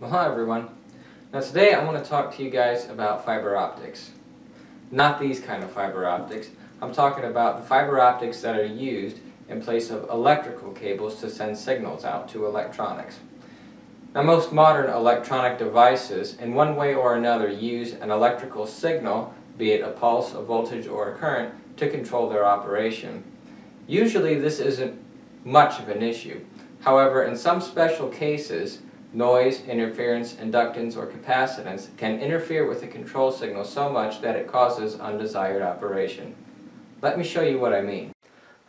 Well, hi everyone. Now today I want to talk to you guys about fiber optics. Not these kind of fiber optics. I'm talking about the fiber optics that are used in place of electrical cables to send signals out to electronics. Now most modern electronic devices in one way or another use an electrical signal, be it a pulse, a voltage, or a current, to control their operation. Usually this isn't much of an issue. However, in some special cases, noise, interference, inductance, or capacitance can interfere with the control signal so much that it causes undesired operation. Let me show you what I mean.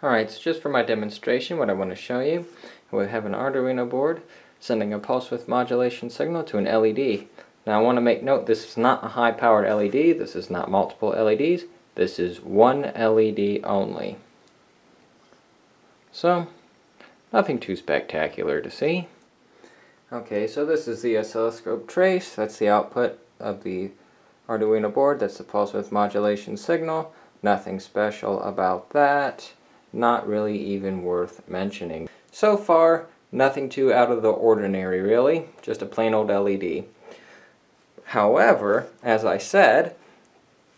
Alright, so just for my demonstration, what I want to show you, we have an Arduino board sending a pulse width modulation signal to an LED. Now I want to make note this is not a high powered LED, this is not multiple LEDs, this is one LED only. So, nothing too spectacular to see. Okay, so this is the oscilloscope trace. That's the output of the Arduino board. That's the pulse width modulation signal. Nothing special about that. Not really even worth mentioning. So far, nothing too out of the ordinary, really. Just a plain old LED. However, as I said,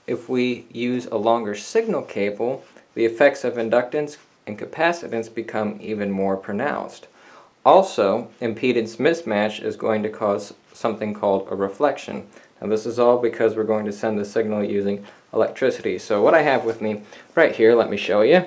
if we use a longer signal cable, the effects of inductance and capacitance become even more pronounced. Also, impedance mismatch is going to cause something called a reflection. And this is all because we're going to send the signal using electricity. So what I have with me right here, let me show you.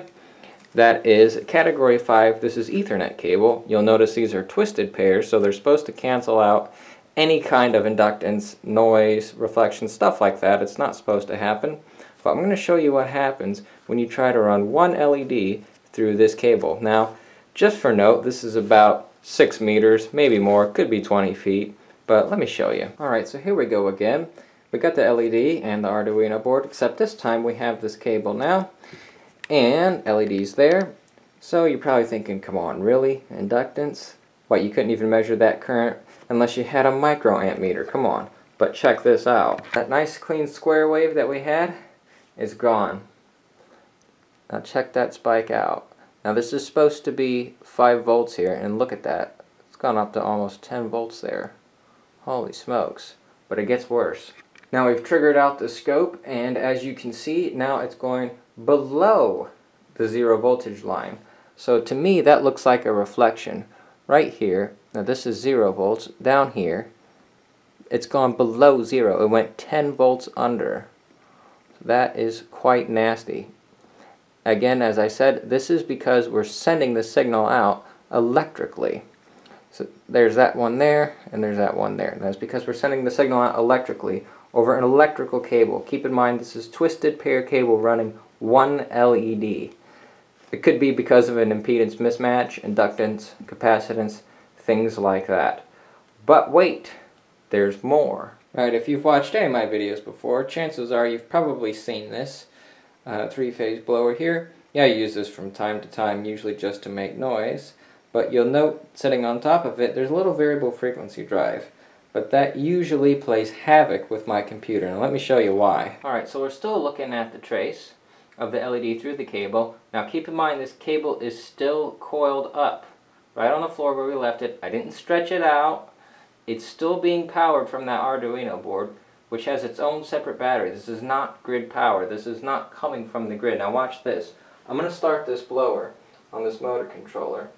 That is category 5, this is Ethernet cable. You'll notice these are twisted pairs, so they're supposed to cancel out any kind of inductance, noise, reflection, stuff like that. It's not supposed to happen. But I'm going to show you what happens when you try to run one LED through this cable. Now, just for note, this is about 6 meters, maybe more, could be 20 feet, but let me show you. Alright, so here we go again. We got the LED and the Arduino board, except this time we have this cable now, and LEDs there. So you're probably thinking, come on, really? Inductance? What, you couldn't even measure that current unless you had a microamp meter, come on. But check this out. That nice clean square wave that we had is gone. Now check that spike out. Now this is supposed to be 5 volts here, and look at that. It's gone up to almost 10 volts there. Holy smokes. But it gets worse. Now we've triggered out the scope, and as you can see, now it's going below the zero voltage line. So to me, that looks like a reflection. Right here, now this is zero volts, down here, it's gone below zero. It went 10 volts under. That is quite nasty. Again, as I said, this is because we're sending the signal out electrically. So there's that one there, and there's that one there. That's because we're sending the signal out electrically over an electrical cable. Keep in mind this is twisted pair cable running one LED. It could be because of an impedance mismatch, inductance, capacitance, things like that. But wait, there's more. Alright, if you've watched any of my videos before, chances are you've probably seen this uh, three-phase blower here. Yeah, I use this from time to time, usually just to make noise. But you'll note, sitting on top of it, there's a little variable frequency drive. But that usually plays havoc with my computer, and let me show you why. Alright, so we're still looking at the trace of the LED through the cable. Now keep in mind this cable is still coiled up, right on the floor where we left it. I didn't stretch it out. It's still being powered from that Arduino board which has its own separate battery. This is not grid power. This is not coming from the grid. Now watch this. I'm going to start this blower on this motor controller.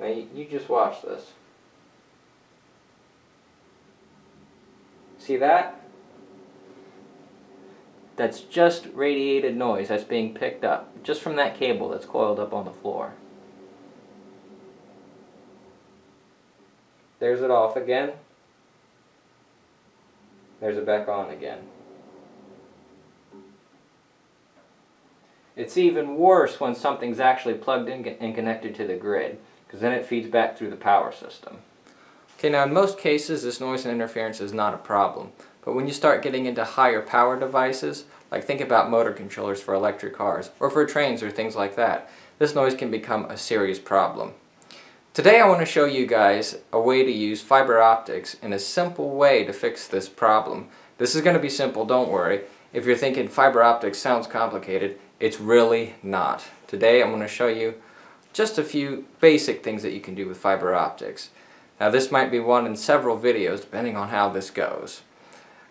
Now you, you just watch this. See that? That's just radiated noise that's being picked up, just from that cable that's coiled up on the floor. There's it off again. There's it back on again. It's even worse when something's actually plugged in and connected to the grid, because then it feeds back through the power system. Okay, now in most cases this noise and interference is not a problem, but when you start getting into higher power devices, like think about motor controllers for electric cars, or for trains or things like that, this noise can become a serious problem. Today I want to show you guys a way to use fiber optics in a simple way to fix this problem. This is going to be simple, don't worry. If you're thinking fiber optics sounds complicated, it's really not. Today I'm going to show you just a few basic things that you can do with fiber optics. Now this might be one in several videos depending on how this goes.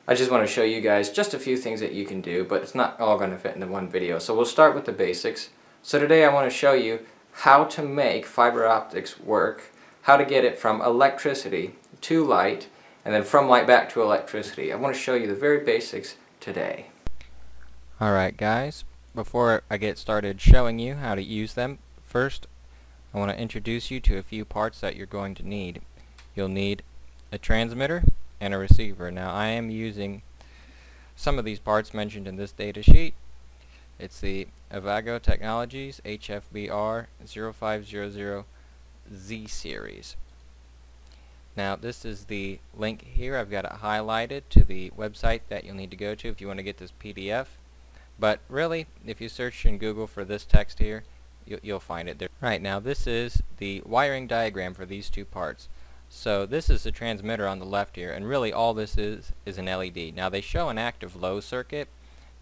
I just want to show you guys just a few things that you can do, but it's not all going to fit into one video. So we'll start with the basics. So today I want to show you how to make fiber optics work, how to get it from electricity to light, and then from light back to electricity. I want to show you the very basics today. Alright guys, before I get started showing you how to use them, first I want to introduce you to a few parts that you're going to need. You'll need a transmitter, and a receiver. Now I am using some of these parts mentioned in this data sheet. It's the Avago Technologies HFBR 0500Z series. Now this is the link here. I've got it highlighted to the website that you'll need to go to if you want to get this PDF. But really, if you search in Google for this text here, you, will find it there. Right, now this is the wiring diagram for these two parts. So this is the transmitter on the left here, and really all this is is an LED. Now they show an active low circuit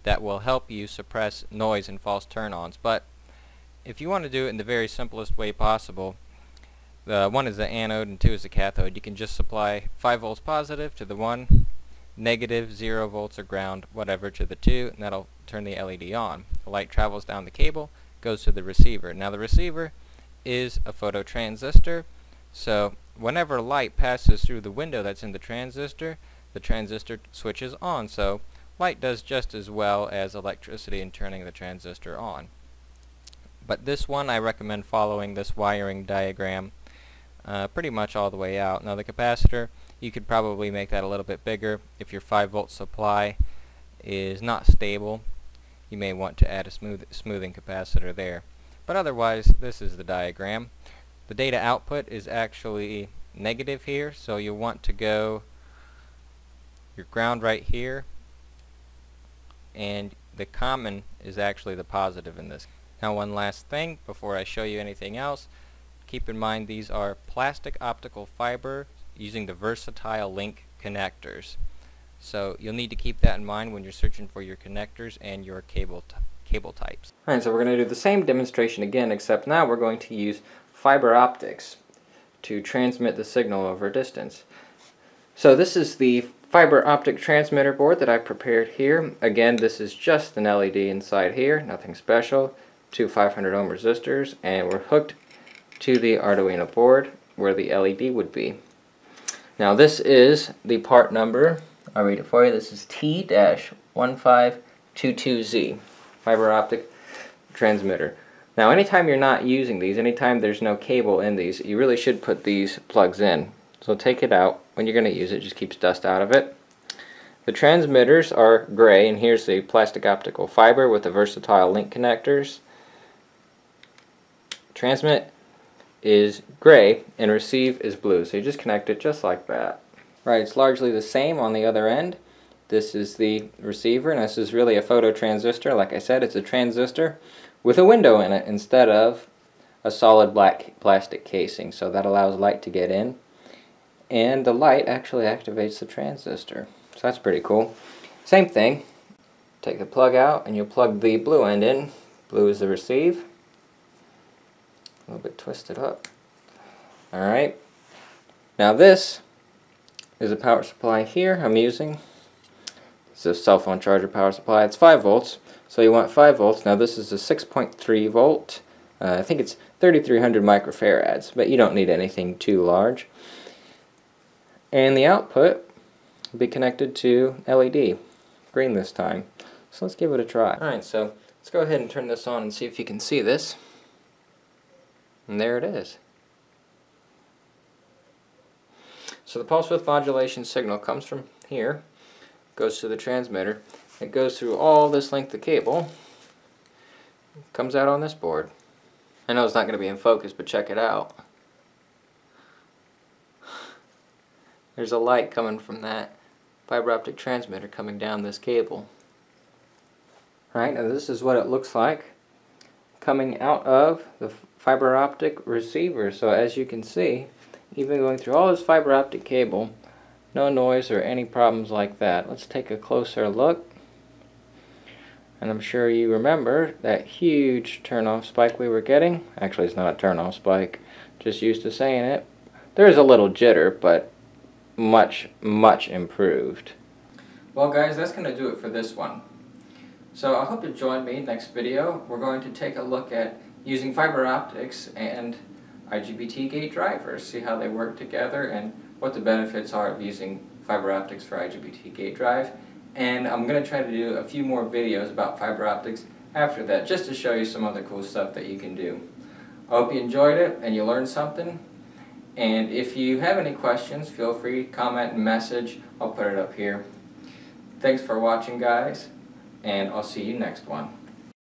that will help you suppress noise and false turn-ons, but if you want to do it in the very simplest way possible, the one is the anode and two is the cathode. You can just supply 5 volts positive to the one, negative 0 volts or ground, whatever, to the two, and that'll turn the LED on. The light travels down the cable, goes to the receiver. Now the receiver is a phototransistor, so whenever light passes through the window that's in the transistor, the transistor switches on. So light does just as well as electricity in turning the transistor on. But this one I recommend following this wiring diagram uh, pretty much all the way out. Now the capacitor, you could probably make that a little bit bigger if your 5 volt supply is not stable. You may want to add a smooth smoothing capacitor there. But otherwise, this is the diagram. The data output is actually negative here, so you'll want to go your ground right here, and the common is actually the positive in this. Now one last thing before I show you anything else, keep in mind these are plastic optical fiber using the versatile link connectors. So you'll need to keep that in mind when you're searching for your connectors and your cable cable types. Alright, so we're going to do the same demonstration again, except now we're going to use fiber optics to transmit the signal over distance. So this is the fiber optic transmitter board that I prepared here. Again, this is just an LED inside here, nothing special. Two 500 ohm resistors, and we're hooked to the Arduino board where the LED would be. Now this is the part number, I'll read it for you, this is T-1522Z, fiber optic transmitter. Now anytime you're not using these, anytime there's no cable in these, you really should put these plugs in. So take it out. When you're going to use it, just keeps dust out of it. The transmitters are gray, and here's the plastic optical fiber with the versatile link connectors. Transmit is gray, and receive is blue. So you just connect it just like that. Right, it's largely the same on the other end. This is the receiver, and this is really a phototransistor. Like I said, it's a transistor with a window in it instead of a solid black plastic casing. So that allows light to get in. And the light actually activates the transistor. So that's pretty cool. Same thing. Take the plug out and you'll plug the blue end in. Blue is the receive. A little bit twisted up. Alright. Now this is a power supply here I'm using. It's a cell phone charger power supply. It's 5 volts. So you want 5 volts. Now this is a 6.3 volt. Uh, I think it's 3300 microfarads, but you don't need anything too large. And the output will be connected to LED, green this time. So let's give it a try. Alright, so let's go ahead and turn this on and see if you can see this. And there it is. So the pulse width modulation signal comes from here, goes to the transmitter, it goes through all this length of cable, comes out on this board. I know it's not going to be in focus, but check it out. There's a light coming from that fiber optic transmitter coming down this cable. Right, now this is what it looks like coming out of the fiber optic receiver. So as you can see, even going through all this fiber optic cable, no noise or any problems like that. Let's take a closer look. And I'm sure you remember that huge turn-off spike we were getting. Actually, it's not a turn-off spike. Just used to saying it. There is a little jitter, but much, much improved. Well guys, that's going to do it for this one. So I hope you join me next video. We're going to take a look at using fiber optics and IGBT gate drivers, see how they work together and what the benefits are of using fiber optics for IGBT gate drive. And I'm going to try to do a few more videos about fiber optics after that, just to show you some other cool stuff that you can do. I hope you enjoyed it and you learned something. And if you have any questions, feel free to comment and message. I'll put it up here. Thanks for watching, guys, and I'll see you next one.